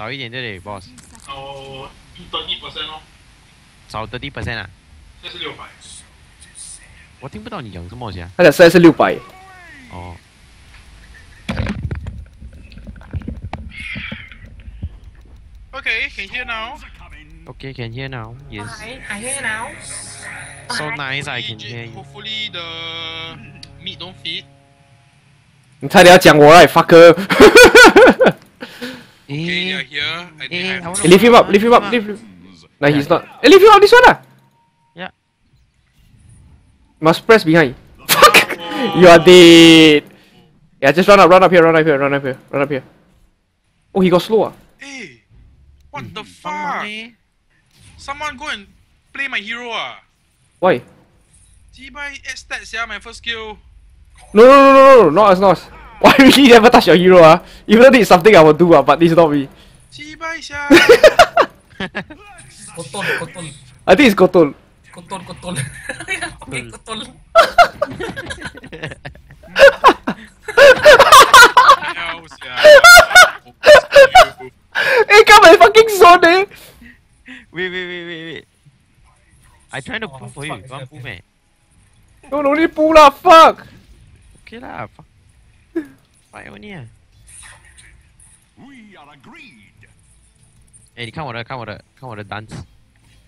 少一点这里，boss，哦，一多一 percent 哦，少 thirty percent 啊！这是六百。我听不到你讲什么先。他讲现在是六百。哦。Okay, can hear now. Okay, can hear now. Yes. I, I hear now. So nice, I can hear you. Hopefully the meat don't fit. 你差点要讲我啊 fucker。Okay, they are Eh, here. I think eh, I I have wanna- Lift him up, lift him up, lift him. No, he's not. Eh, lift him up this one lah. Yeah. Must press behind. Fuck! You are dead. Yeah, just run up, run up here, run up here, run up here, run up here. Oh, he got slow ah. Hey, what the Someone fuck? eh? Someone go and play my hero ah. Why? T-by 8 stats yeah, my first skill. No, no, no, no, no, not us, not us. Why really never touch your hero ah? Even though this is something I will do ah, but this is not me. T-by yeah. Kotul, kotul. I think it's Kotol. Kotul, kotul. okay, kotul. Hell, yeah. Hey, come my fucking zone eh. Wait, wait, wait, wait, wait. I trying to Oh, pull for you. fuck, You want it's pull me? No, no need pull lah, fuck. Okay lah. Fuck. Fight only ah. We are agreed. 哎，你看我的，看我的，看我的 dance。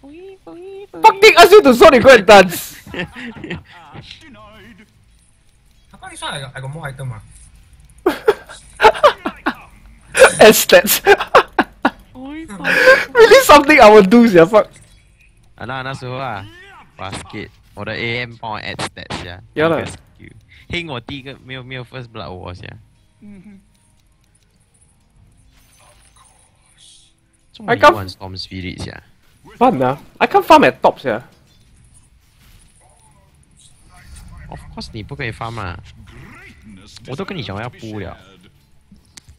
Fucking ask you to zone, you go and dance. Denied. How come this one I got, I got more item ah? and stats. really something I will do, yeah, fuck. 啊，那那时候啊，basket，我的 AM 帮我 add stats 呀。呀了第一个 skill 嘿，我第一个没有没有 first blood 我先。 这么 I 你 can't- 玩 Storm Spirit 呀？Fun ah. I can't farm at tops, yeah. Of course 你不可以 farm 啊，我都跟你讲我要布了。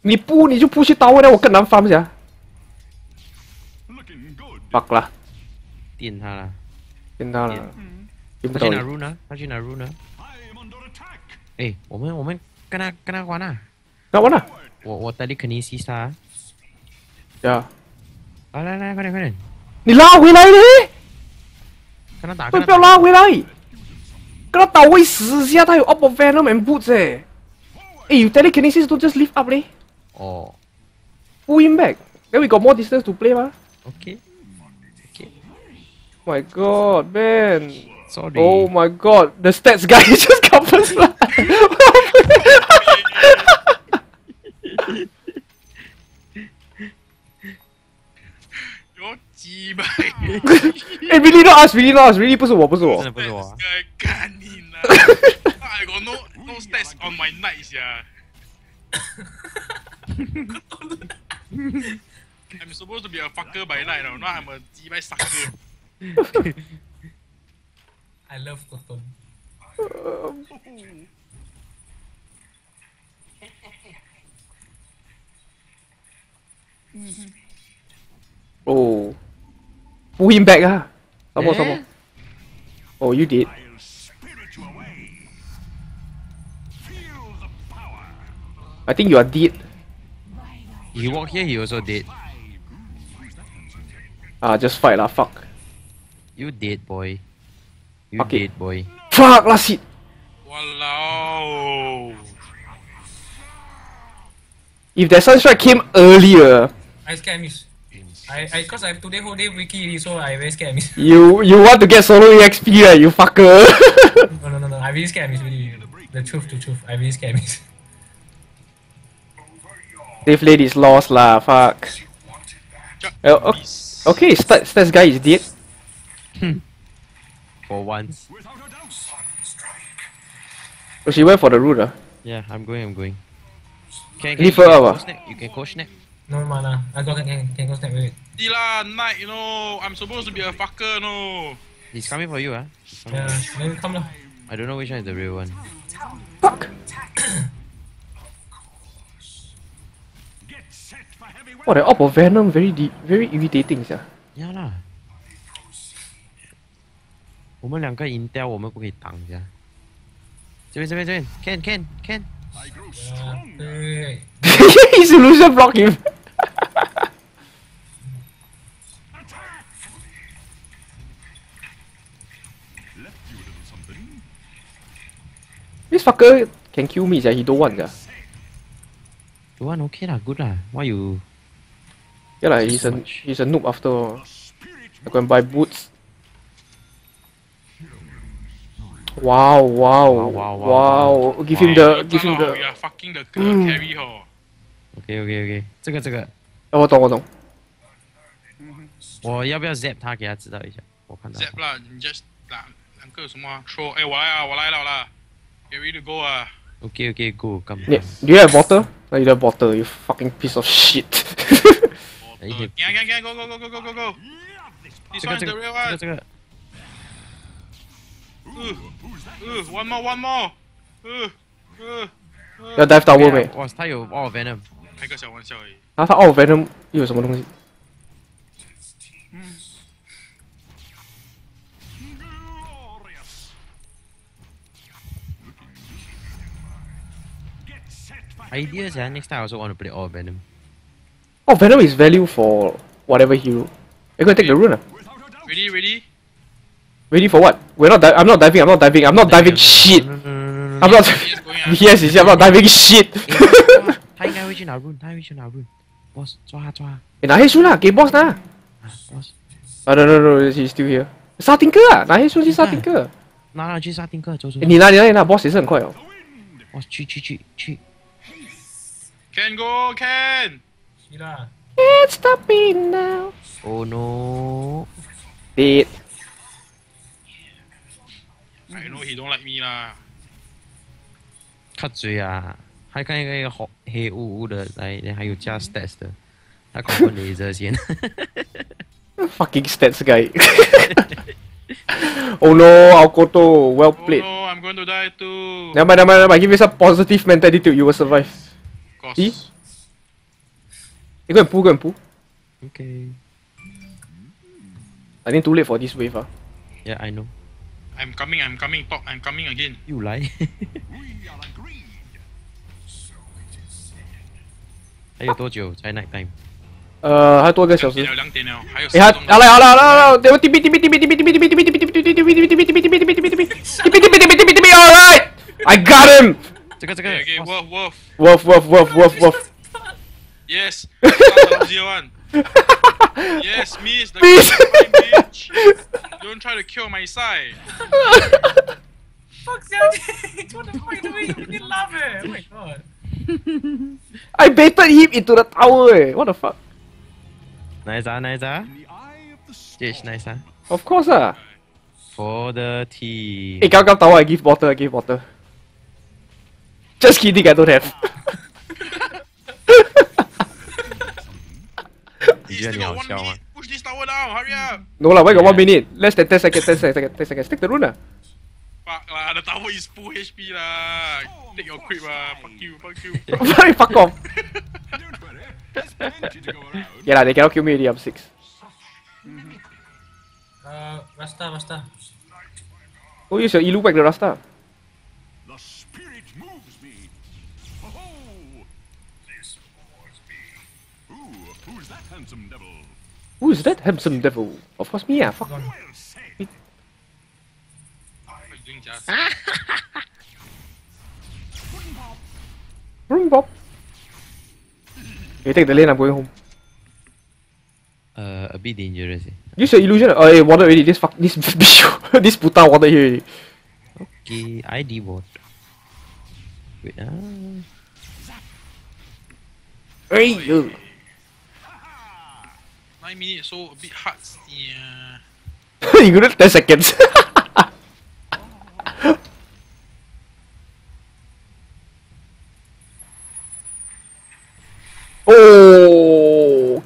你不你就不去刀位，我更难 farm 下。Looking good. fuck 啦，电他啦，电他了，他去拿到你。rune 呢？他去哪 rune 呢.哎，我们我们跟他跟他玩啊！那完了。我我 telekinesis 他。呀！来来来，快点快点！你拉回来嘞！跟他打，不要拉回来！跟他打会死一下，他有 Orb of Venom and boots 哎。哎，有 telekinesis don't just lift up 嘞。哦。Pull him back. Then we got more distance to play 吗？Okay. Okay. My God, man. Sorry. Oh my God, the stats guy just comes. Eh, really not us, really not us, really 不是我，不是我真。的不是我啊。 Guy 干你啦 I got no no stats on my knights yeah. I'm supposed to be a fucker by night now. Now I'm a T-by sucker. I love kotul. Oh. Pull him back ah. Some more, some Eh? more. Oh, you did. I'll you away. Feel the power. I think you are dead. He walk here, he also dead. Ah, just fight lah, fuck. You dead boy. You Fuck it. dead boy. Fuck, last hit. Walao. If that sunstrike came earlier, I scared I miss. I, I cause I today whole day wiki already, so I very scared I miss. you you want to get solo EXP right, you fucker. No no no no, I really scared I miss really. The truth to truth, I really scared I miss. Safe lane is lost lah, fuck. Oh, please. Okay, stats, stats guy is dead. Hmm. For once. Without a doubt. Oh, she went for the root ah. Yeah, I'm going, I'm going. Can, Leave you her can up, go ah. snap? You can go snap. No mana. I got can can, can go snap with it. Dila, night, you know. I'm supposed to be a fucker, no. He's coming for you, ah. huh? Yeah, maybe come lah. I don't know which one is the real one. Fuck! oh, the Orb of Venom very deep, very irritating, sia. Yeah lah. We two intel, we can't block him. Yeah. He's illusion blocking this fucker can kill me, yeah. he don't want. Yeah. You want okay lah, good lah. Why you Yeah lah, he's so a he's a noob after all. I can buy boots. Wow, wow, wow, wow. wow. wow. Give him the, give him the. Mm. Okay, okay, okay. 这个这个。我懂，我懂。我要不要 zap 他给他知道一下？我看到。Zap 啦，你 just 两两个什么说哎，我来啊，我来了啦，get ready to go 啊。OK OK go come. Yeah, do you have water? No, you don't have water. You fucking piece of shit. 哎一点 Gang gang gang go go go go go go go。This 这个 one 这 the 个 real 这个 one。这个，Uh, uh, one more one more。Uh, uh, 要 dive tower 没？哇，他有哦 venom，开个小玩笑而已。然后他 out venom 又有什么东西？ Glorious. Get set for heavy ideas yeah. Next time I also want to play all venom. Oh, venom is value for whatever hero. You gonna take the rune? ah? without a doubt. Ready ready？ Ready for what? We're not. Di- I'm not diving. I'm not diving. I'm not diving shit. No no no no no. I'm not. Yes, going ah. Yes, yes, I'm not diving shit. 诶他应该会去拿 rune，他会去拿 rune。Boss 抓他抓他 Eh, 拿黑书啦，给 boss 拿。啊，boss Ah, no, no, no, he's still here. 杀丁克啊，拿黑书去杀丁克。拿拿去杀丁克，走走诶。你拿，你拿，你拿，boss 也是很快哦。boss 去去去去，Can go can。你啦。Can't stop me now. Oh no！Dead. I know he don't like me 啦。cut 嘴啊！还看一个一个红黑雾雾的来，还有加 stats 的，他搞混雷泽先。 Fucking stats guy. oh no, Alkoto, well Oh played. no, I'm going to die too. Never mind, never mind, never mind. Give me some positive mental attitude. You will survive. Of course. See? You go and pull, go and pull. OK。 I think too late for this wave. Ah. Yeah, I know。 I'm coming, I'm coming, top, I'm coming again. 又来。 We are agreed. 还有多久才 night time？呃，还多一个小时点。了两点了，还有哎，好，十分钟好了，好了，好了，好了，对，滴哔滴哔滴哔滴哔滴哔滴哔滴哔滴哔滴哔滴哔滴哔滴哔滴哔滴哔滴哔滴哔滴哔滴哔滴哔滴哔滴哔滴 All right, I got him. 这个这个 Okay, okay, ，boss wolf, wolf. Woof, woof, woof, woof, woof. Yes. Start zero one. Yes, miss. The Miss. fine bitch. Don't try to kill my side. Fuck that! what the fuck are you doing? You didn't laugh eh! Oh my god. I baited him into the tower eh. What the fuck? Nice ah, nice ah. Yes, nice ah. Of course ah. For the team. Hey, come, come tower, I give water, I give water. Just kidding, I don't have. you still got one minute. Push this tower down, hurry up. No lah, why got one minute? Less than 10 seconds, 10 seconds, 10 seconds. Take the rune lah. Fuck lah. The tower is full HP lah. Take your creep lah. Fuck you. Fuck you. Fuck off. Don't worry. There's plenty to go around. Yeah lah. They cannot kill me already. I'm six. Uh, Rasta, Rasta. Oh, use your Ilu back the Rasta. The spirit moves me. Oh, this moves me. Ooh, who's that handsome devil? Who is that handsome devil? Of course me ah. Fuck. Well said. What you doing, bop. You take the lane. I'm going home. Uh, a bit dangerous. Eh. Use your illusion. Oh, hey, water already. This fuck. This this puta water here. Already. Okay, ID bot. Wait ah. Hey, yo. Nine minutes, so a bit hard. Yeah. you good at 10 seconds.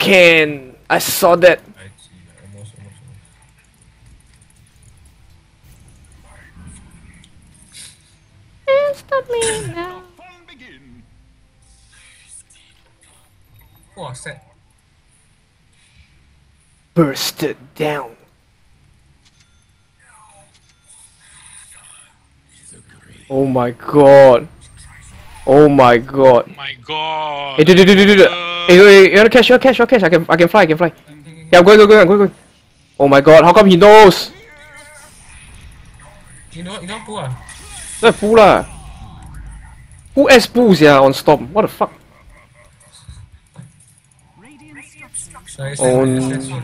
can! I saw that! Stop me now! What's that? Burst it down! Oh my god! Oh my god! Oh my god! Hey, do, do, do, do, do. Hey, wait, you wanna catch, you wanna catch, you wanna catch. I can, I can fly, I can fly. Yeah, I'm going, going, going, going, going. Oh my god, how come he knows? You know, you know who ah? That's fool lah. Who S pulls yeah on Storm? What the fuck? So Oh, like, that's it.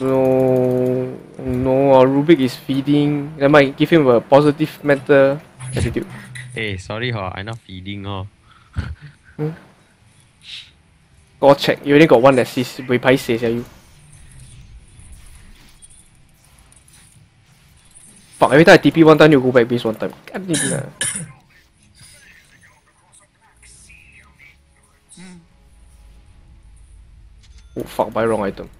No, no, uh, Rubik is feeding. Never mind, give him a positive mental attitude. Hey, sorry ho, I'm not feeding ho. Go check. You only got one assist. We paise sia you. Fuck, every time I TP one time, you go back base one time. God damn lah. Oh fuck, buy wrong item.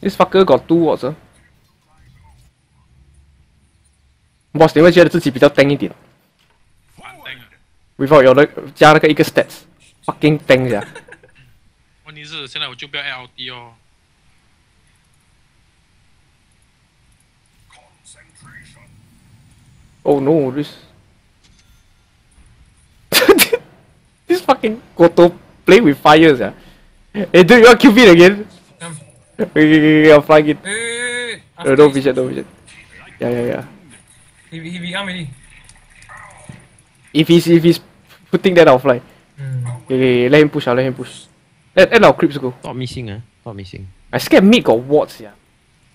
This fucker got two wards 啊。Boss，你会觉得自己比较 tank 一点玩灯啊！ ，without 有那加那个一个 stats，fucking tank 呀。问题是现在我就不要 LD 哦。 Concentration. Oh no, this. this fucking Koto play with fires, yeah. Hey, dude, you want Cupid again? Okay, okay, okay, I'm flying it. Wait, wait, wait, No, wait. no vision, no vision. Yeah, yeah, yeah. He, he be arm already. If he's if he's putting that, I'll fly. Hmm. Okay, okay, let him push, ah, let him push. Let, let our creeps go. Stop missing ah, stop missing. I scared mid got wards, yeah.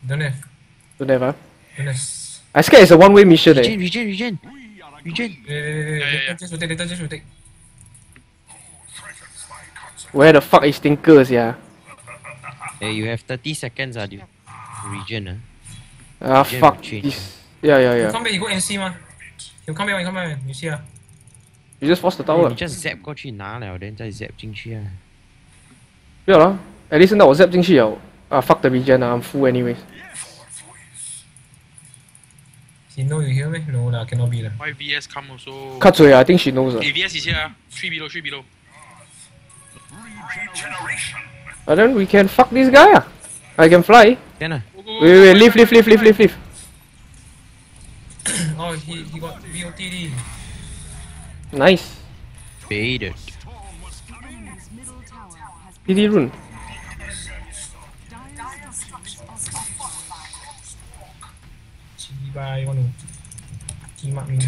Don't have. Don't have, ah. Don't have. I scared it's a one way mission, Regen, eh. regen, regen. Regen. Wait. Yeah, yeah, Later yeah. just rotate, later just rotate. Where the fuck is Tinkers, yeah? Hey, you have 30 seconds, ah, dude. Regen, ah. Ah, fuck. Change, ah. yeah, yeah, yeah. You come back, you go and see, man. You come back, you come back, you see, ah. You just force the tower. Yeah, 你 just zap 过去拿了，然后再 zap ah. At least 现在我 zap ah. fuck the regen I'm full anyways. She know you hear me? No lah, cannot be lah. Why VS come also? Cut I think she knows. Eh, hey, VS is here. Three below, three below. Regeneration. And then we can fuck this guy I can fly. Then ah, Go, go, go, Wait, wait, wait, leave, leave, leave, leave, leave, leave. Oh, he, he got VOTD. Nice. baited. Dire's middle tower has PD rune. Dire's structures are fortified. Chiba, want to team up me?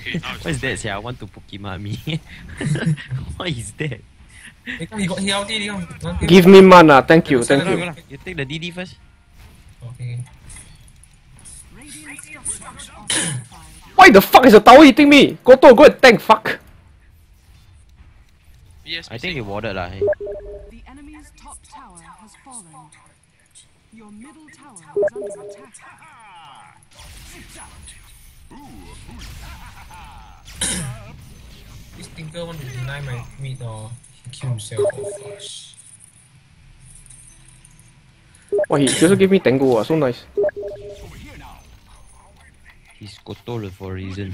Okay, now What is that? Sia? want to Pokemon me? what is that? Hey, come, he got he LTD. Come, Don't Give me mana, thank you, thank you. You take the DD first. Okay. Radiant structures are fortified. Why the fuck is the tower hitting me? Goto, go and tank, fuck. VS. I think they warded lah. Hey. The enemy's top tower has fallen. Your middle tower is under attack. This Tinker want to deny my meat or he kill himself. Oh, gosh. Why he also give me tango, ah, so nice. Over here now. He's Kotor for a reason.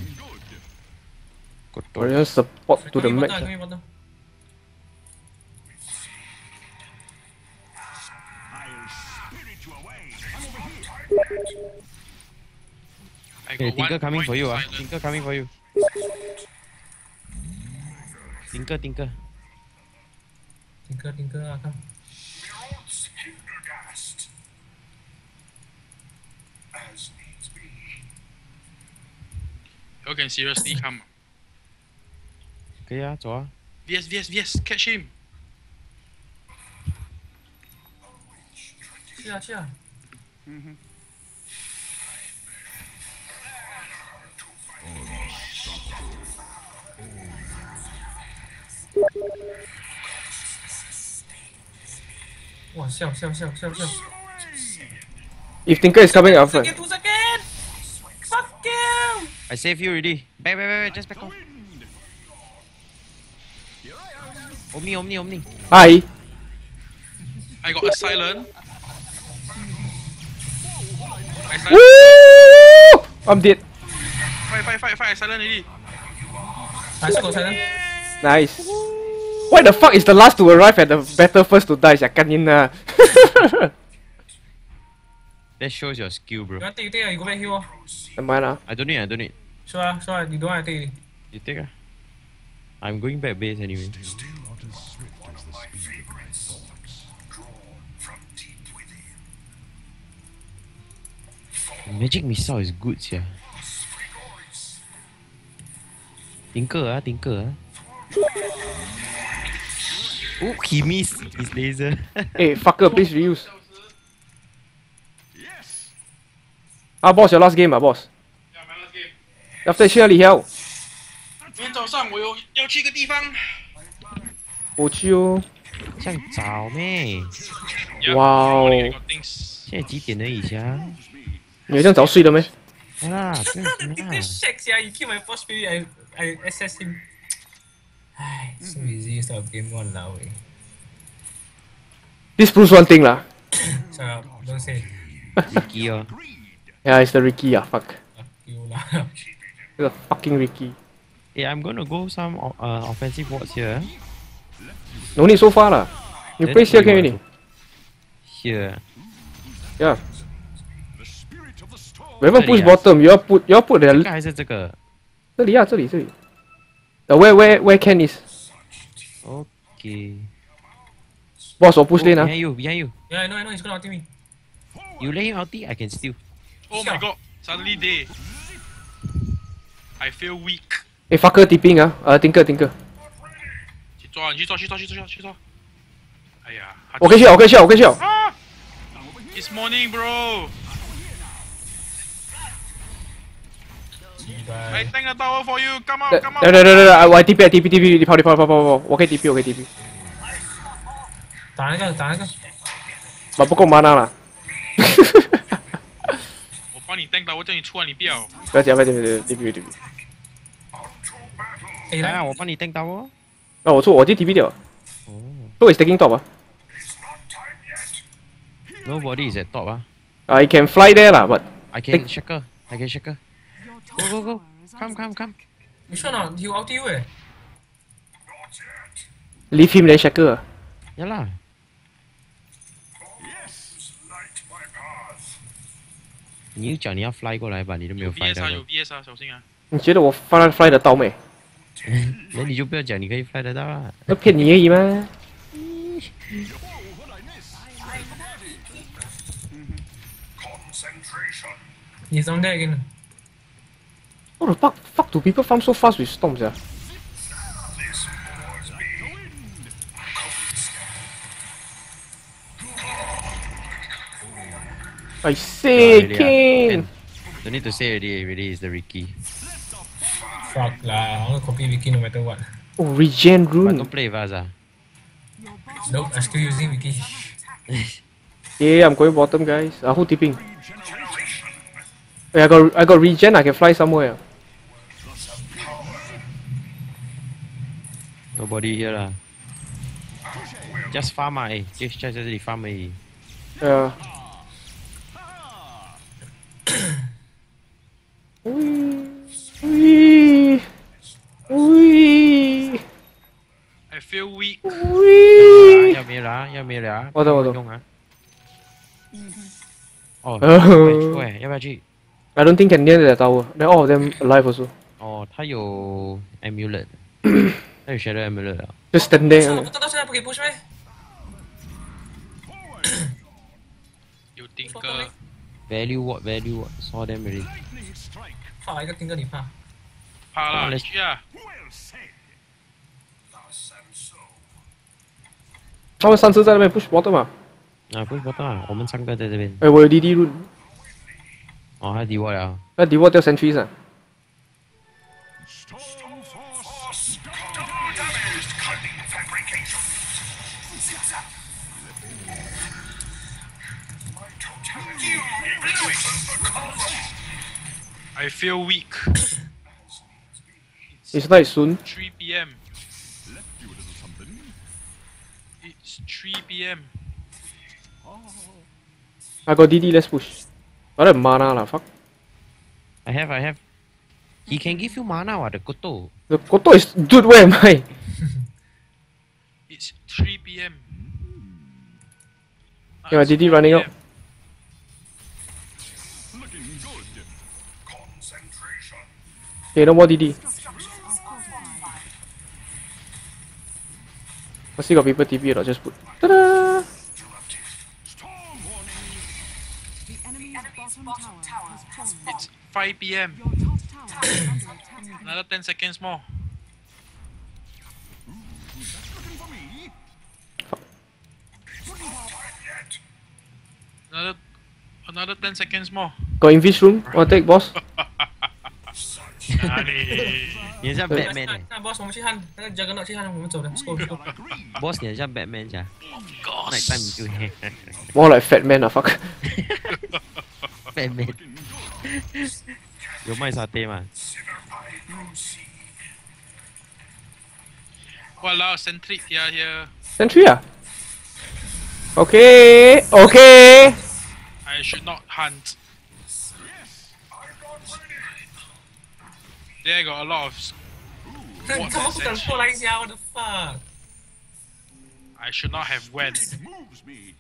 Or Kotor. just support to the Come max. ah. come here, bottom. I'll spirit you away. I'm over here. I Hey, got Tinker coming for you ah. silent. Tinker coming for you. Tinker, Tinker. 听歌，听歌啊！Come。Okay，seriously，come。可以啊，走啊。Yes，yes，yes，catch him。是啊，是啊。嗯哼。Wah. If Tinker is coming, I'll fight. Two second! Fuck you! I save you already. Back, back, back, just back off. Omni, Omni, Omni. Hi. I got a silent. Woo! I'm dead. Fight, fight, fight, fight. Silent already. Nice, got silent. Nice. Woo! Why the fuck is the last to arrive and the better first to die? Yakanina. that shows your skill, bro. You want take, you take, you go back here. Oh. Am I lah? I don't need, I don't need. Sure, sure, you don't want to take. You take ah. I'm going back base anyway. Magic missile is good, yeah. Tinker ah, tinker ah. Oh, he missed his laser. Hey, fucker, please reuse. Yes. Ah, boss, your last game ah, boss. Yeah, my last game. After 去哪里跳？明天早上我有要去一个地方。我去哦。像早咩？ Yeah, Wow. morning I got things. 现在几点而已呀？你有这样早睡的咩？好啦，不要紧 This 啦。 shag, yeah, he kill my first spirit, I, I assess him. Ay, so easy start game one now. Eh. This proves one thing lah. Shut up, don't say. Ricky 哦， Yeah, it's the Ricky ah, fuck. Fuck you lah. It's the fucking Ricky. Yeah, I'm gonna go some uh, offensive wards here. No need so far lah. You Then place here what can you already. want Here. Yeah. The spirit of the storm. Wherever 这里 push 啊 bottom, you all put you all put 这 the 个还是这个 ah, 这里啊，这里这里。 Uh, where where where Ken is? ？Okay. Boss, 我 push Oh, lane ah. behind you, behind you. yeah, I know, I know, he's gonna ulti me. You let him ulti, I can steal. Oh my god, suddenly day. I feel weak. Hey fucker tipping ah. Uh, tinker tinker. 去抓，你去抓，去抓，去抓，去抓。哎呀，他我可以去，我可以去，我可以去。啊！It's morning, bro. I tank a tower for you. Come 对 out, come 对 out. 对对对，我 TP TP TP，你跑你跑你跑跑跑，我可以 TP 我可以 TP，打那个，打那个。我不够 mana 啦。我帮你 tank 到，我叫你出来，你不要。不要急，不要急，不要讲，TP TP。哎，来啊，来，我帮你登刀哦。啊，我出，我已经 TP 掉 Who is taking top 啊？，Nobody is at top 啊。I can fly there 啦，but I can shaker, I can shaker. Go, go, go. Come, come, come. which one ah? He ulti you eh? leave him then shaker 啊。Yeah 啦。你又讲你要 fly 过来吧，你都没有 fly VS 啊，有 VS 啊，小心啊！你觉得我 fly fly 得到没？那你就不要讲你可以 fly 得到啊。那骗你而已吗？He's on there again. What the fuck? Fuck do people farm so fast with storms ah? I say, really ah. King. Can- Don't need to say already, already is the Ricky. Fuck lah, I'm gonna copy Vicky no matter what. Oh, regen rune. But rune. don't play with us ah. Nope, I'm still using Vicky. Yeah, I'm going bottom, guys. Uh, who tipping? Wait, I got I got regen. I can fly somewhere. Nobody here lah. Just farm ah, eh. Just 在这里 farm 而已。 Yeah. Wee, wee, wee, I feel weak. wee. 要没了啊，要没了啊。我懂我懂用啊。哦，哦快出哎，要不要去？ I don't think can near that tower. Then all of them alive also. 哦，他有 amulet， 他有 shadow amulet 啊。 Just stand there. 我不知道现在不可以 push 咩？有丁哥， Value what value what saw them already。 Lightning strike. 怕来一个丁哥你怕？怕啦，哦你去啊！ Well said. 他们三次在那边 push bottom 啊。啊，不是不大，我们三个在这边。哎，我有 DD rune。哦，他敌我了。那 d e v o 掉 sentries 啊。 I feel weak. It's night soon. 3 p.m. Left you a little something. It's 3 p.m. I got DD. Let's push. I have mana lah. Fuck. I have I have. He can give you mana what the koto. The Koto is dude. Where am I? It's 3 p.m. Yeah, it's DD 4 running out. Okay, no more DD. Still got people TP or not, just put. Ta-da! Has fallen. It's 5 p.m. Another 10 seconds more. Another another 10 seconds more. Got invis room. Wanna take boss? 哪里？你很像 Batman 那哎那 boss 我们去汉，那个 Juggernaut 去汉，我们走的，let's go let's go。 ，Boss 你很像 Batman 噻，night time 就 More like fat man 啊 fuck. Batman，有卖沙爹吗？ Walao, sentry here here. Sentry 啊。Okay, okay. I should not hunt. There got a lot of. s- 他他们不敢过来一下，what the fuck？ I should not have went. It moves me.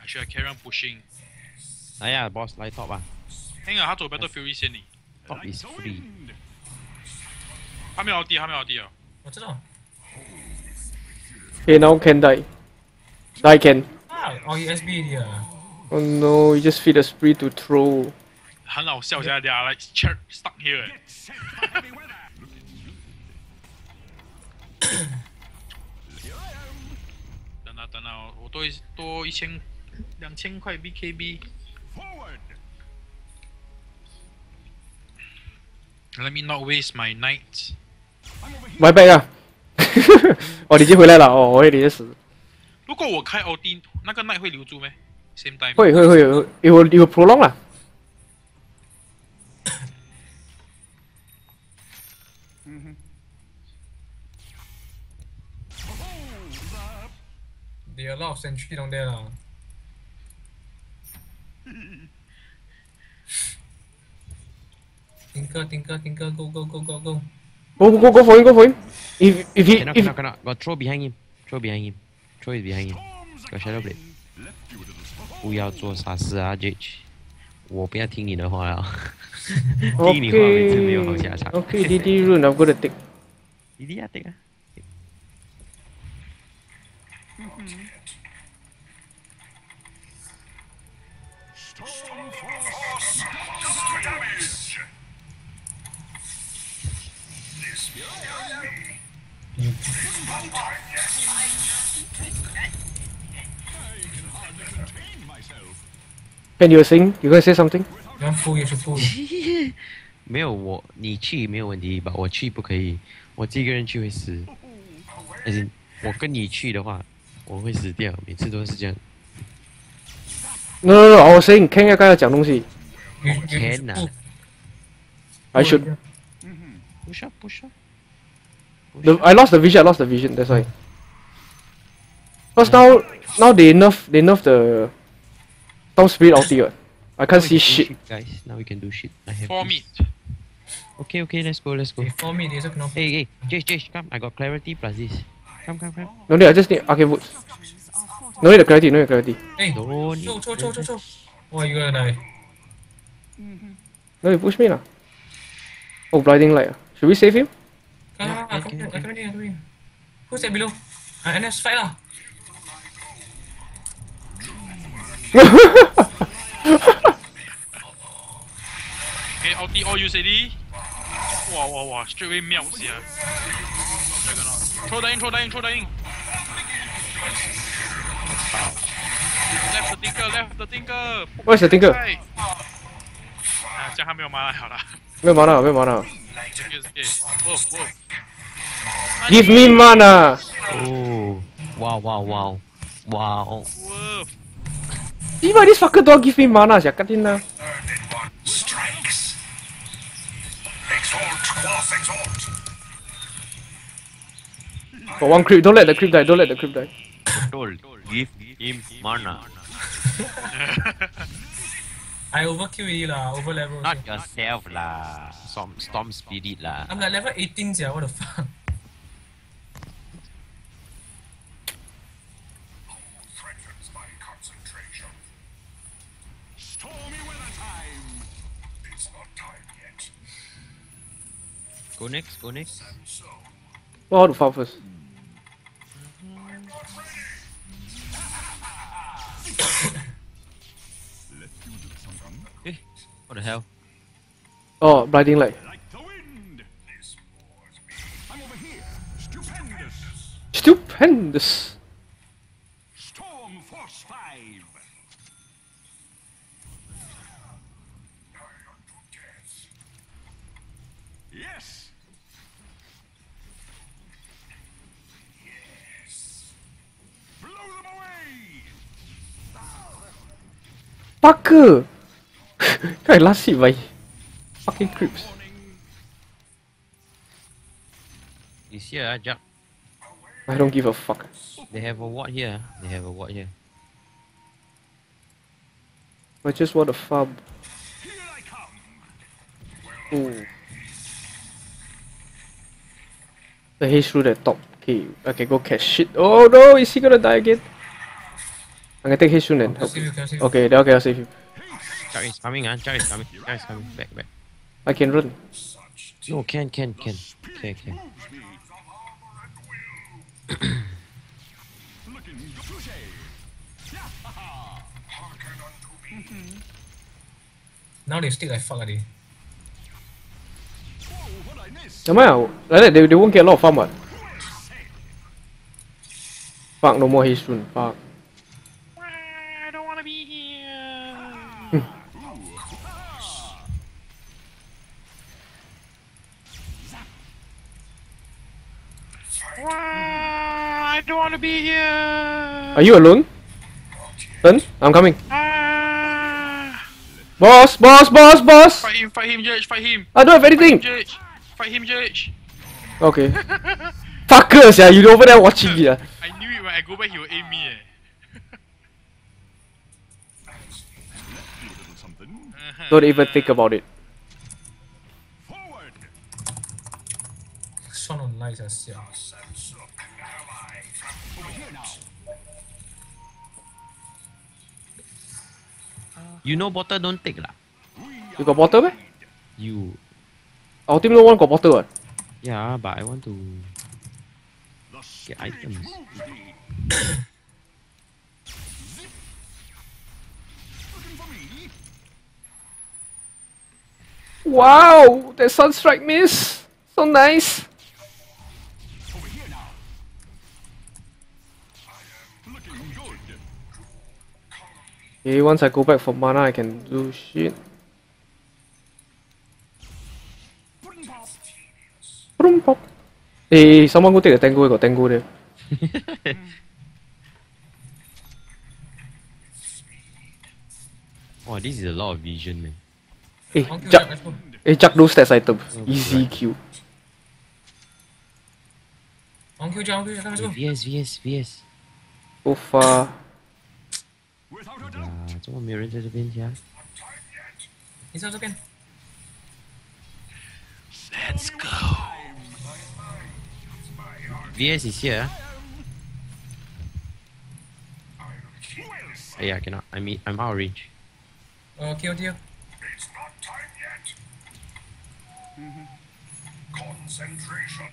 I should have carried on pushing. 来呀，Boss 来 top 吧 Hang on，他走 Battlefield 先你。 ，top is The free。 wind. 他没有低，他没有低哦。我知道。 Okay, now can die. Die can. 啊，哦 USB 的啊。 Oh no, you just feed a spree to throw. 很好笑，大家来 cheer stuck here。等啊等啊，我多一多一千两千块 BKB。Let me not waste my night。拜拜啊！哦，你已经回来了哦，我也也死。如果我开奥丁，那个奈会留住没？会会会，有有有 prolong 了。There are a lot of sentry down there 啦。Tinker, tinker, tinker, go, go, go, go, go. Go go go go for him, go for him. If if he Cannot if cannot cannot. Got throw behind him. Throw behind him. Throw is behind him. Storms Got shadow blade. left you a little spot. 不要做傻事啊，Jage。我不要听你的话了。听你话每次没有好下场。 Okay, DD rune, I'm gonna take. 一定要这个。 Storm Can. Can you sing? You gonna say something? 没有我，你去没有问题吧？我去不可以，我自己一个人去会死。而且我跟你去的话，我会死掉，每次都是这样。No no no, I was saying Ken 要刚才讲东西。Can ah. pull. I should. Push up, push up. The, I lost the vision. I lost the vision. That's why. Cause now now they nerf they nerf the Storm Spirit ulti. what. I can't Now see can do shit. guys. Now we can do shit. I have Four this. meat. Okay, okay, let's go, let's go. Okay, for me, there's a knob. Hey, hey, Jage, Jage, come. I got clarity plus this. Come, come, come. No need. I just need arcane boots. Structures are fortified. No need the clarity. No need the clarity. Hey, Don't. chill, chill, chill, chill, chill. Oh, you gonna die. No, you push me lah. Oh, blinding light. ah. Should we save him? Come, Yeah, come, okay, come, okay. come in, come in. Who's that below? Ah, NS, fight lah. Okay, ulti all use already. Wow, wow, wow. Straight away melts here. Juggernaut. Throw the in, throw the in, throw the in. Left the tinker, left the tinker. Where's the tinker? 哎啊，这样他没有麻了，好了。没有 mana，没有 mana。 Okay, okay. Whoa, whoa. Give me mana. Oh. Wow, wow, wow. Wow. Whoa. Even this fucker don't give me mana. Sia, cut in lah. Strikes. Exalt. Got one creep. Don't let the creep die. Don't let the creep die. Told. Give him mana. I overkill already lah, over level. Not also. yourself lah. Storm, storm spirit lah. I'm like level 18 sia, what the fuck? Concentration. Stormy weather time. It's not time yet. Go next, go next. Know how to farm first. Oh, blinding light. Stupendous. Storm Force 5. Yes. Blow them away. Fucker! Kau last hit by fucking creeps. It's here, ah, Jack. I don't give a fuck. They have a ward here. They have a ward here. I just want a farm. Here Ooh. The haze through the top. Okay, I can go catch shit. Oh no, is he gonna die again? I'm gonna take haze soon and Can help. save you, can save you. Okay, okay, I'll save him. Jack is coming, ah. Jack is coming. Jack is coming. Back, back. I can run. No, can, can, can. Okay, can. Moves me. Looking touche. Now they stick like fuck already. Whoa, what I miss? Never mind, like that they, they won't get a lot of farm what. Fuck, no more haze soon. Fuck. I don't wanna be here. I don't wanna be here. Are you alone? Then I'm coming. Ah. Boss, boss, boss, boss! Fight him, fight him, Judge, fight him. I don't have anything! Judge. Fight him, Judge. Okay. Fuckers, yeah, you over there watching it. ah. I knew it when I go back he will aim me eh. Do a little something. Don't even think about it. Forward. Shot on lights as yeah. You know bottle don't take lah. You got bottle meh? You. Our team no one got bottle what? Yeah, but I want to get items. me. Zip. Looking for me. Wow! That sunstrike miss! So nice! Over here now. Looking good. Okay, once I go back for mana, I can do shit. Boom, pop. Hey, someone go take the tango, I got tango there. Oh, this is a lot of vision, man. Hey, One kill, Jack, Jack, let's go. hey, Jack, those stats items. Oh, Easy right. kill. One kill, Jack, one kill, Jack, let's go. VS, VS, VS. So far. Without a 呀 doubt.，怎么没有人在这边呀？你上这边。 Let's go. VS is here. Well, Yeah, I cannot. I mean, I'm out of range. Uh, kill, kill. it's not time yet. Concentration.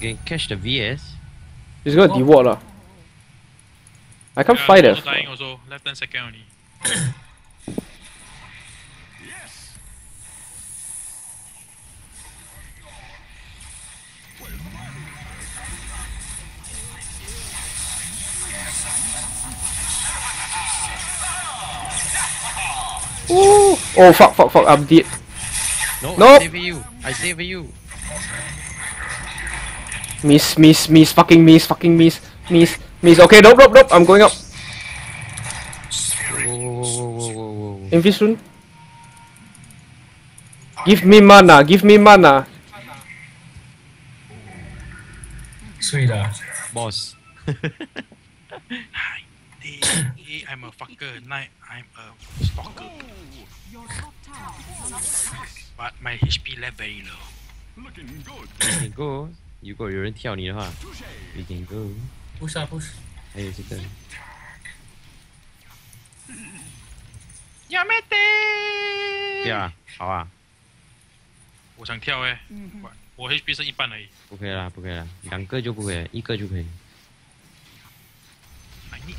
You can catch the VS. He's gonna Oh. deward lah. I can't Yeah, fight it. dying also. Left ten second only. Yes. Ooh. Oh fuck, fuck, fuck, I'm dead. No, Nope. I save you. I save you. Miss, miss, miss, fucking miss, fucking miss, miss, miss. Okay, nope, nope, nope, I'm going up. Whoa, whoa, whoa, whoa, whoa, whoa. Soon. Give me mana, give me mana. Sweet ah. Boss. Hi. Day, day, I'm a fucker. Night, I'm a stalker. Your top tower is under attack. But my HP left very low. Looking good. You can go. 如果有人跳你的话，你顶够。不是啊，不是。还有这个。要没得。对啊，好啊。我想跳哎、嗯。我 HP 是一半而已。不可以啦，不可以啦，两个就不可以，一个就可以。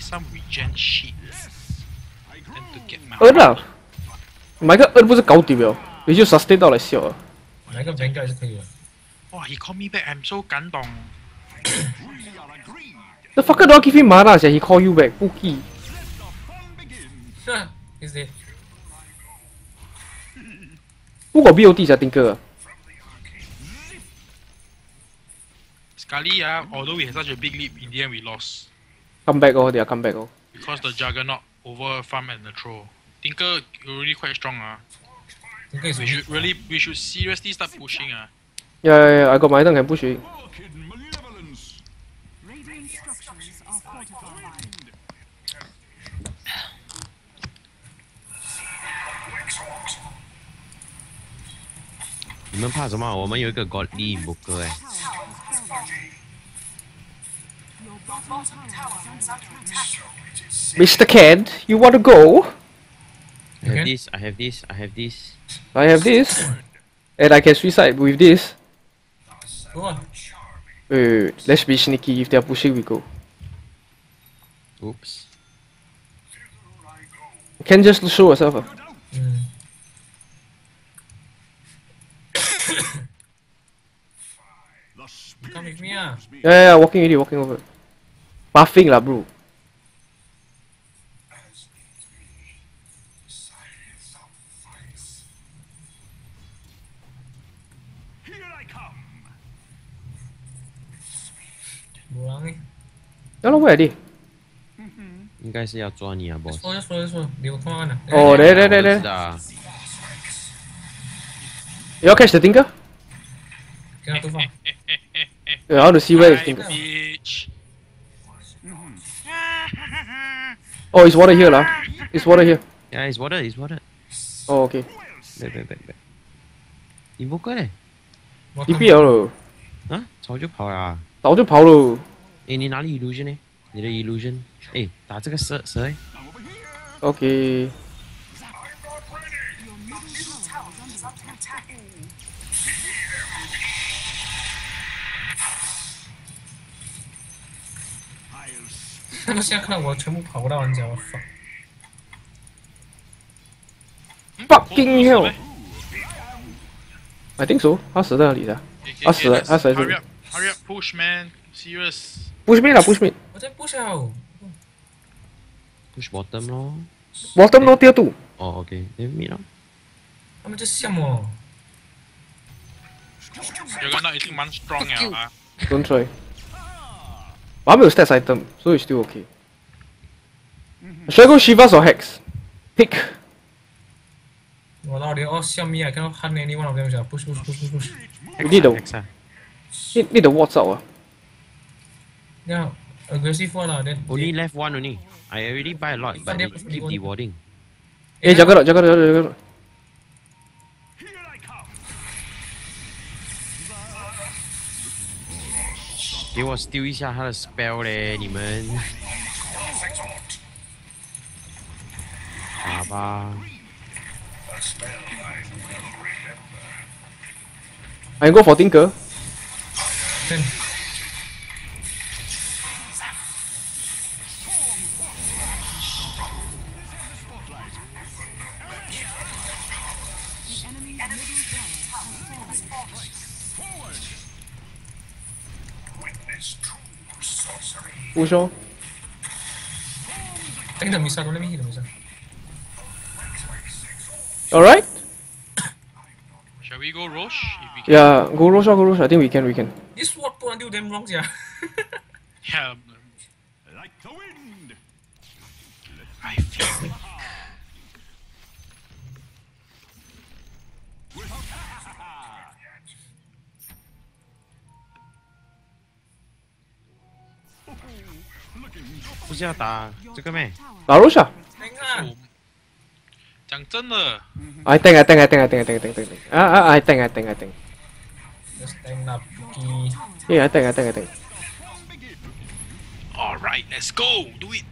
Some regen sheets. 二了，买个二不是高地标，也就 sustain 到来笑啊。麦克应该是可以的。Wow, he called me back. I'm so 感动. the fucker don't give him mana, yeah. He call you back. Pookie. Is it? Who got BOT Yeah, Tinker? Sekali yeah. although we had such a big leap in the end we lost. Come back oh, they are come back oh. Because the Juggernaut over farm and the troll. Tinker really quite strong ah. Tinker is we should really, we should seriously start pushing ah. Yeah, yeah, yeah. I got my item can push it. Orchid malevolence. Radiant structures are fortified. 你们怕什么？我们有一个 Godly Invoker 哎， Your bottom tower is under attack. Mr. Kent, you want to go? I have Okay. this, I have this, I have this. I have this. And I can suicide with this. Go on. Wait, wait, wait. Let's be sneaky. If they are pushing, we go. Oops. Can just show yourself. ah. Mm. The Come with me ah. moves me. Yeah, yeah, yeah. Walking already, walking over. Buffing lah, bro. Here I come. Dua orang ni. Yeah, no, where are they? 应该是要抓你啊 Just ，boss。 follow, just follow, just follow. They will come out one ah. Oh, there, there, there, 我 there. 知道啊 You all catch the Tinker? Cannot too far. Yeah, I want to see where is Hi, Tinker. bitch. Oh, it's water here lah. It's water here. Yeah, it's water, it's water. Oh, okay. Back, back, back, back. Invoker 嘞？ What TP 了咯，啊，早就跑了啊。早就跑了。 诶，你哪里 illusion 呢？你的 illusion？诶，打这个蛇蛇诶。 Okay. Your middle tower is under attack. 他们现在看到我全部跑不到玩家，我 fuck。 Fucking hell. 咩 I think so. 他死在哪里的 Okay, okay, 他死了 let's- 他死在这里 Hurry up, hurry up, push man, serious. Push mid lah, push mid. Macam push tau. Push bottom lor. Bottom lor, tier 2. Oh, okay. Then mid lah. Kamu just siam lor. You're gonna eating man strong ya lah. Don't try. But I'm stats item, so it's still okay. Should I go Shivas or Hex? Pick. Walao, they all siam me, I cannot hunt any one of them. Push, push, push, push. Need the. Lah, lah. Need the wards out ah. Yeah, aggressive one lah. Then Only left one only. I already buy a lot, but Dia they push keep only. rewarding. Eh, jaga tak, jaga tak, jaga tak, jaga tak. Here I come. 给我 steal 一下他的 spell 嘞，你们。好吧， I go for Tinker. Then Push take the missile. Don't let me hit the missile. Alright. Shall we go Rosh? If we can. Yeah, go Rosh, ah, go Rosh. I think we can, we can. This sword put until damn long sia. Yeah. um, Like the wind. I feel 不是要打这个咩？ Tower 打 Rosh 啊 Tank lah. 我讲真的， I think, I think, I think, I think, I think, I think, I think. Ah, ah, I think, I think, I think. Just tank lah, Piki. Yeah, I think, I think, I think. Alright, let's go, do it.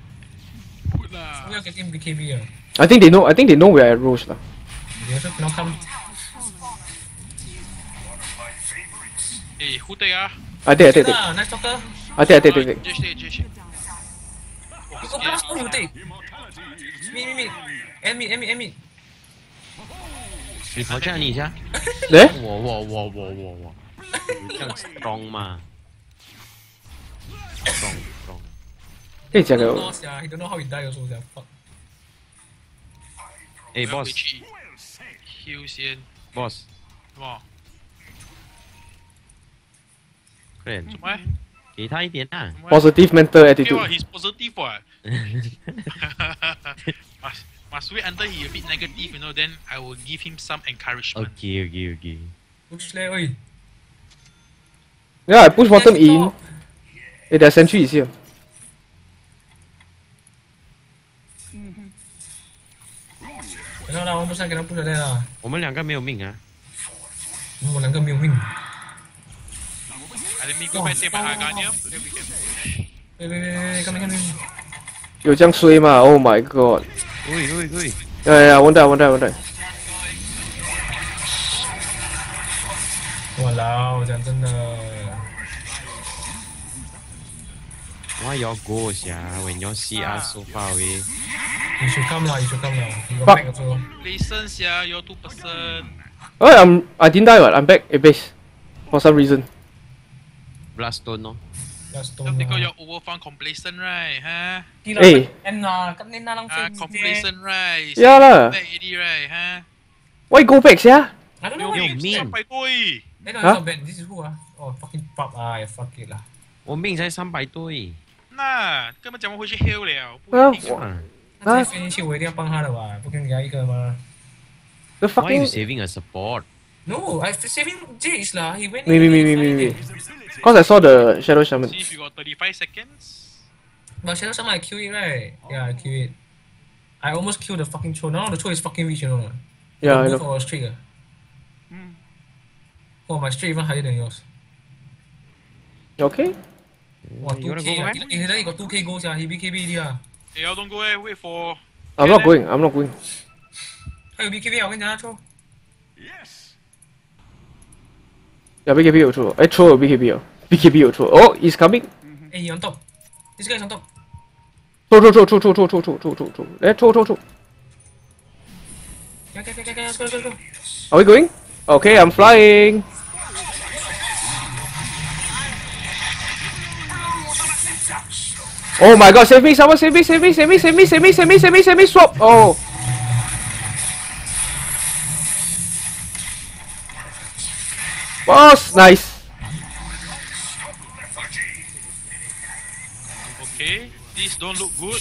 Good lah. We are getting BKB ah. I think they know, I think they know we are at Rosh lah. They also cannot come. Eh, who take ah? I take, I take, I take. Ah, nice talker. I take, I take, take, take. Just take, just take. Kau pernah sepuluh teh. Mid mid mid. Eh mid eh mid eh mid. 你跑这样你一下。哎、欸！我我我我我我，这样 strong 嘛？strong strong。哎，这个。He don't know how he died also. Fuck. 哎，boss。Q 先。boss。什么？快点。喂。给他一点啊。Positive mental attitude. He's positive. must must wait until he a bit negative, you know. Then I will give him some encouragement. OK OK OK。 Push leh, oi. Yeah, I push bottom Let's in. go. Eh, their sentry is here. 给他啦，我们不是给他 push 来啦。我们两个没有命啊！我们两个没有命。 I let me go back take my Argonium. Then we can 喂喂喂喂，干嘛干嘛？ 有这样衰吗？Oh my god！喂喂喂！哎呀，稳点稳点稳点！我老讲真的，我要过下，我要西安说话喂。You should come lah, you should come lah. Fuck. Listen, sia, you're two person. Oh, I'm I didn't die, but I'm back at base for some reason. Blast stone, no. Just don't. Come tiko your overfund complacent right, huh? Hey. and uh, come na lang sa. complacent eh. right. Yeah lah. Back already right, huh? Why go back, yeah? I don't know what you mean. They don't huh? bad. This is who ah? Oh fucking pop ah, fuck it lah. 我命才三百多而那根本讲不回去 heal 了。啊，我那这运气我一定要帮他的吧？不跟你聊一个吗？The fucking. Why are you saving a support? No, I'm saving Jace lah. He went. Wait, wait, wait, wait, wait. Cause I saw the Shadow Shaman. See if you got 35 seconds. But Shadow Shaman, I kill it, right? Yeah, I kill it. I almost killed the fucking troll. Now the troll is fucking rich, you know. Yeah, I know. For streak, uh. Hmm. Oh, my streak even higher than yours. You okay? What, 2k. Uh. He, he, he got 2k goals, yeah. He BKB yeah. Hey, don't go away. Wait for... I'm not going. I'm not going. Hey, BKB, I'll get another troll. Yes. Yeah, BKB O2. I throw a BKB O. BKB O2. Oh, he's coming. Mm -hmm. Hey, on top. This guy's on top. Throw, throw, throw, throw, throw, throw, throw, throw, throw, throw, throw. Eh, throw, throw, throw. Yeah, yeah, go, go, go. Are we going? Okay, I'm flying. Oh my god, save me, someone save me, save me, save me, save me, save me, save me, save me, save me, swap. Oh. Boss, nice. Okay, this don't look good.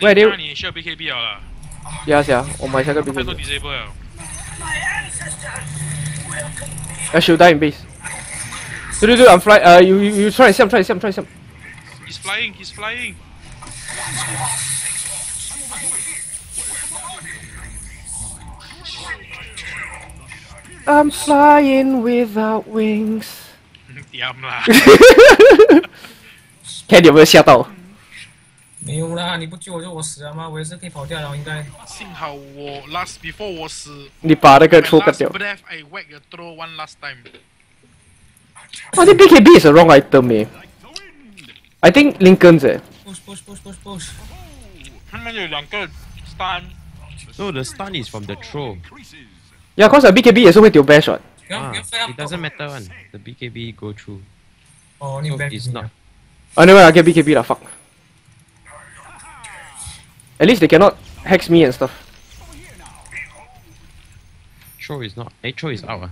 Where do- 你需要 BKB 了啦， Yeah, yeah. Oh my god, 快都 BKB. disable 了。 I should die in base. Dude, dude, dude, I'm flying. Uh, you, you, you try and siam, try and siam, try and siam. He's flying, he's flying. I'm flying without wings. wings。啱啦。Ken 有没有吓到？没有啦，你不救我就我死了吗？我也是可以跑掉了，应该。幸好我 last before 我死。你把那个抽干掉。Breath, I whack your troll one last time. 哇，这 BKB is a wrong item eh. 诶。I think Lincoln's 诶。Push push push push push。他们有两个 stun。No, the stun is from the troll. Increases. Yeah, cause the BKB 也是会丢 bash what. 不要 Ah, 不要飞啊 it doesn't matter one. The BKB go through. 哦，你 So back it's not. Oh no, I get BKB lah, fuck. At least they cannot hex me and stuff. Troll is not. Eh, troll is out. Ah.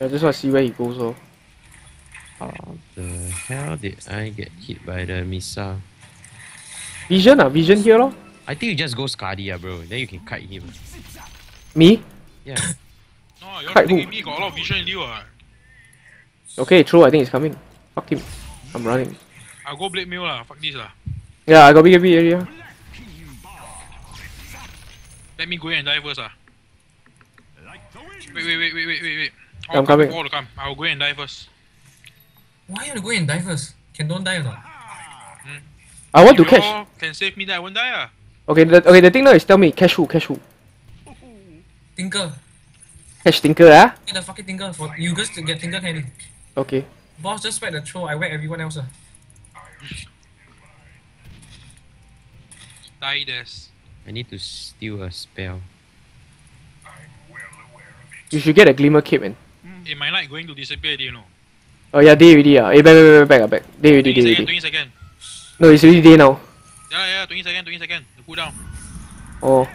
I just want to see where he goes. Oh. How the hell did I get hit by the missile? Vision ah, vision here lor. I think you just go Skadi, ah, bro. Then you can kite him. Me? Yeah. No, you're Kite who? taking me got a lot of vision in you. ah. Okay, true. I think he's coming. Fuck him. I'm running. I'll go blade mail lah. Fuck this lah. Yeah, I got BKB area. Let me go in and die first ah. Like the wind. Wait, wait, wait, wait, wait, wait, wait. I'm come, coming. All to come. I'll go in and die first. Why you go and die first? Can don't die or not? I want to If catch. Can save me, then I won't die ah. Okay, the, okay. The thing now is tell me catch who, catch who. Tinker. Catch Tinker ah. Get the fucking tinker for you guys to get tinker candy. Okay. Boss just whack the troll, I whack everyone else. ah. Die this. I need to steal a spell. You should get a Glimmer Cape man. Eh, my light going to disappear, do you know? Oh yeah, day already ah. Eh, back, back, back, back, back. Day already, 20 day second, already. 20 second. No, it's already day now. Yeah, yeah, 20 second, 20 second. The cooldown. Oh.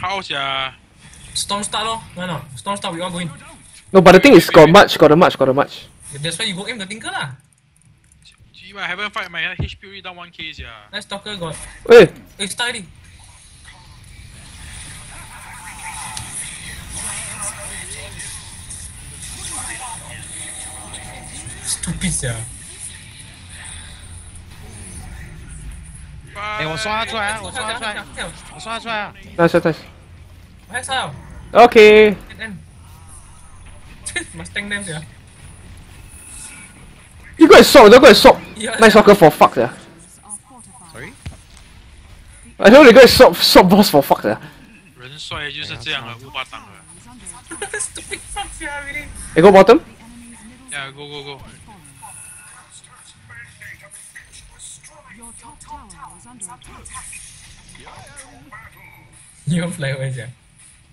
How's ya? Storm start lor. No no. Storm start we all going. No, but the thing is, got much, got a much, got a much. That's why you go aim the tinker lah. Gee, I haven't fight my HP already down 1k, yeah. Night Stalker got. Wait, Eh, start already. Stupid sia. 哎、我刷出来啊！我刷出来，我刷出来啊！nice, nice, nice. 还 sao? Okay. End. Must tank them sia. You go and swap, don't go and swap. Yeah. Nice soccer for fuck fortified. Sorry? I really go and swap, swap boss for fuck yeah. 人帅就是这样了，无法挡了。Is under attack. Stupid fuck sia really. Hey, go bottom. The enemy's middle Yeah, go, go, go. You want fly away sia.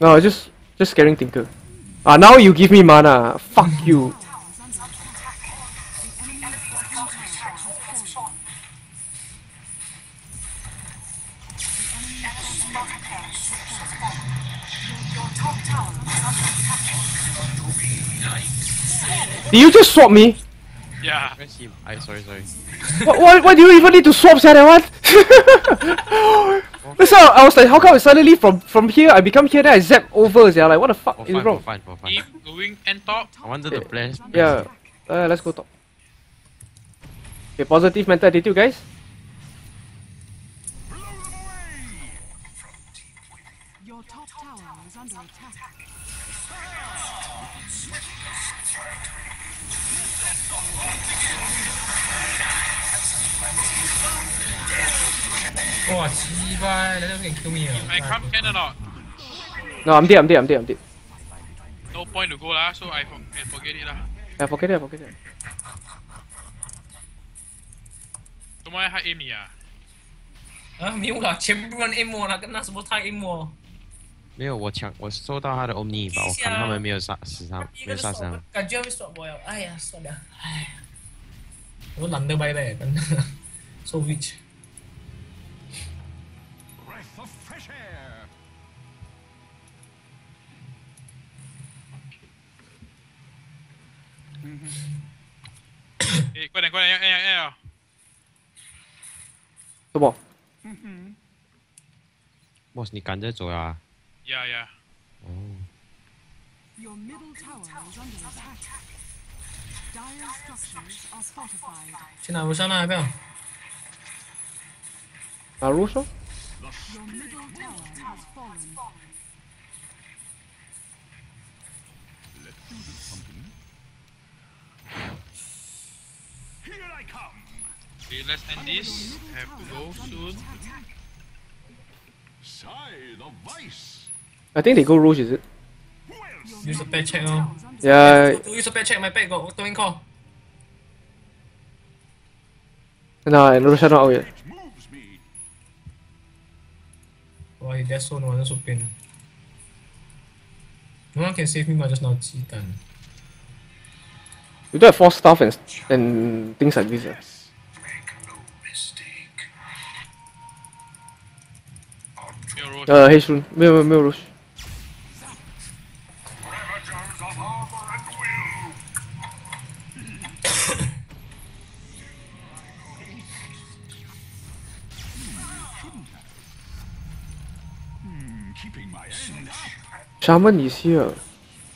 No, just, just scaring Tinker. Ah, now you give me mana. Fuck you. Tower is under attack. The enemy's bottom tower has fallen. Did you just swap me? Yeah. Press him. I sorry sorry. What, why, why do you even need to swap sia that one? That's how I was like, how come suddenly from from here I become here then I zap over sia? Like what the fuck For is fun, wrong? for fun, for fun. Keep going and top. I wanted to press. Yeah. Uh, let's go top. Okay, positive mental attitude, guys. Your top tower is under attack. 와 지발 레전드 갱금이에요 I come can or not? No, I'm dead, I'm dead, I'm dead, I'm dead. No point to go lah, so I, for I forget it lah. Yeah, forget it, forget it. 정말 하 aim이야. 아 미우가 잼브런 aim 뭐나 끝났어 못하 aim 뭐. 没有，我抢，我收到他的 Omni，把我看他们没有杀死他，没有杀死他们。感觉会爽我了，哎呀，算了，哎，我懒得拜拜，真的，so rich。Mm-hmm. 哎，快点快点，要要要要！什么？boss，你赶着走啊！Yeah, yeah. Oh. Your middle tower is under attack. Dire structures are fortified. Sina, Your middle tower has fallen. Let's let's end this. Have to go soon. Side of vice. I think they go Rouge, is it? Who else? Use the pet check oh. Yeah. Use the pet check, my pet got auto in call. Nah, Roshan not out yet. It moves me. Why that's so no one so pain. No one can save me but just now 鸡蛋。 We don't have force stuff and and things like this. eh. Hero. 呃，黑顺没有没有没有 Rouge。 Shaman is here.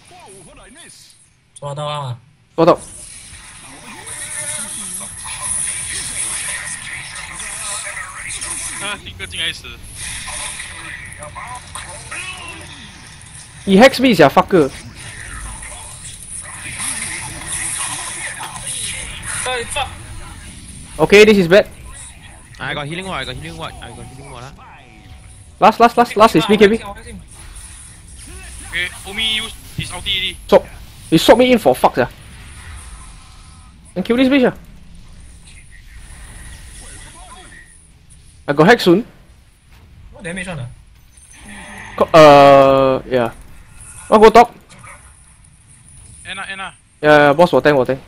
Whoa, what I miss? 抓到啊！抓到。啊，一个进来死。 He hacks me, sia fucker. Hey fuck！ Okay, this is bad. I got healing ward, I got healing ward, I got healing ward 啦。 Last, last, last, last is BKB. Okay, Omni use his ulti already. Swap. He swap me in for fuck, yeah. And kill this bitch, yeah. I got hack soon. What damage on ah? Co- Uh, yeah. Wanna go top? Anna, Anna. Yeah, yeah, boss 我 tank 我 tank.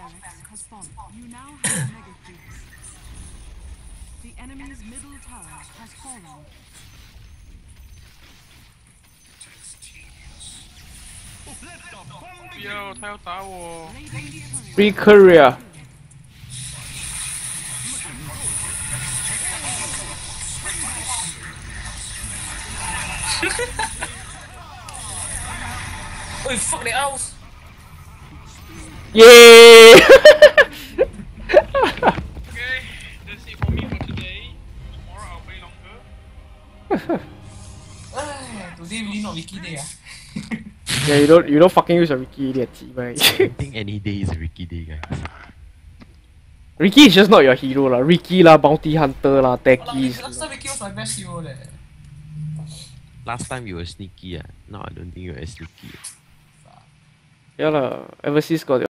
enemy's top barracks has fallen. You now have mega cubes. The enemy's middle tower has fallen. let the bomb 不要，他要打我。 Radiant turret Free career. Oh fuck the owls! Yay! Okay, that's it for me for today. Tomorrow I'll play longer. Today really not Wiki day ah. yeah, you don't you don't fucking use a Riki idiot, man. I think any day is a Riki day, guys. Riki is just not your hero lah. Riki lah, bounty hunter lah, techies. Last time Wiki was my best hero leh. Last time you were sneaky, ah. Now I don't think you're as sneaky. Yeah lah, ever since got